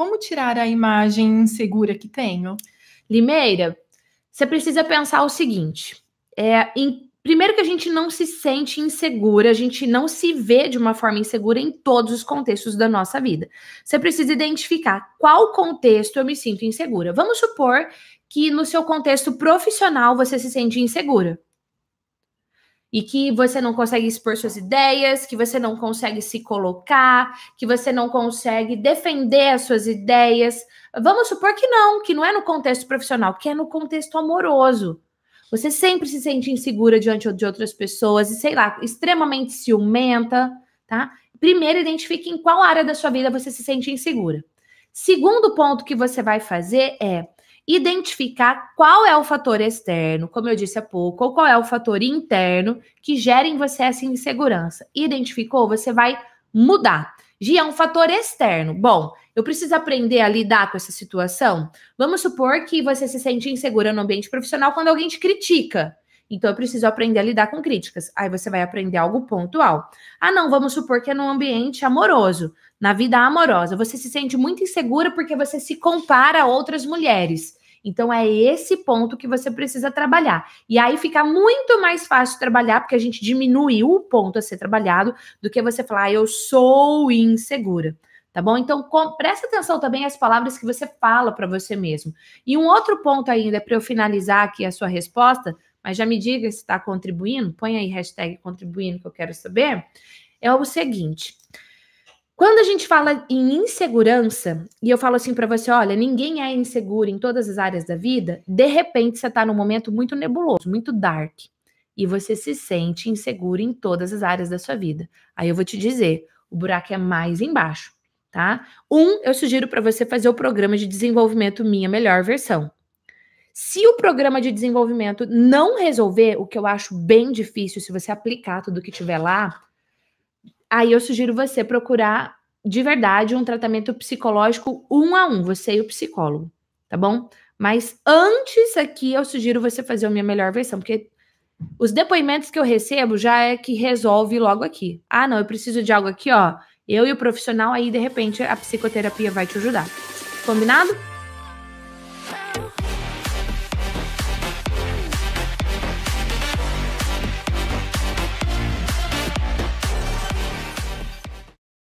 Como tirar a imagem insegura que tenho? Limeira, você precisa pensar o seguinte: é, em, primeiro que a gente não se sente insegura, a gente não se vê de uma forma insegura em todos os contextos da nossa vida. Você precisa identificar qual contexto eu me sinto insegura. Vamos supor que no seu contexto profissional você se sente insegura e que você não consegue expor suas ideias, que você não consegue se colocar, que você não consegue defender as suas ideias. Vamos supor que não, que não é no contexto profissional, que é no contexto amoroso. Você sempre se sente insegura diante de outras pessoas e, sei lá, extremamente ciumenta, tá? Primeiro, identifique em qual área da sua vida você se sente insegura. Segundo ponto que você vai fazer é identificar qual é o fator externo, como eu disse há pouco, ou qual é o fator interno que gera em você essa insegurança. Identificou? Você vai mudar. Gia, é um fator externo. Bom, eu preciso aprender a lidar com essa situação. Vamos supor que você se sente insegura no ambiente profissional quando alguém te critica. Então, eu preciso aprender a lidar com críticas. Aí você vai aprender algo pontual. Ah, não, vamos supor que é num ambiente amoroso, na vida amorosa. Você se sente muito insegura porque você se compara a outras mulheres. Então, é esse ponto que você precisa trabalhar. E aí fica muito mais fácil trabalhar, porque a gente diminuiu o ponto a ser trabalhado, do que você falar, ah, eu sou insegura tá bom? Então, com, presta atenção também às palavras que você fala para você mesmo. E um outro ponto ainda, para eu finalizar aqui a sua resposta, mas já me diga se está contribuindo, põe aí hashtag contribuindo que eu quero saber, é o seguinte. Quando a gente fala em insegurança, e eu falo assim para você, olha, ninguém é inseguro em todas as áreas da vida, de repente você está num momento muito nebuloso, muito dark, e você se sente inseguro em todas as áreas da sua vida. Aí eu vou te dizer, o buraco é mais embaixo, tá? Um, eu sugiro para você fazer o programa de desenvolvimento Minha Melhor Versão. Se o programa de desenvolvimento não resolver, o que eu acho bem difícil, se você aplicar tudo que tiver lá, aí eu sugiro você procurar de verdade um tratamento psicológico um a um, você e o psicólogo, tá bom? Mas antes aqui eu sugiro você fazer a minha melhor versão, porque os depoimentos que eu recebo já é que resolve logo aqui. Ah, não, eu preciso de algo aqui, ó. Eu e o profissional, aí de repente a psicoterapia vai te ajudar. Combinado?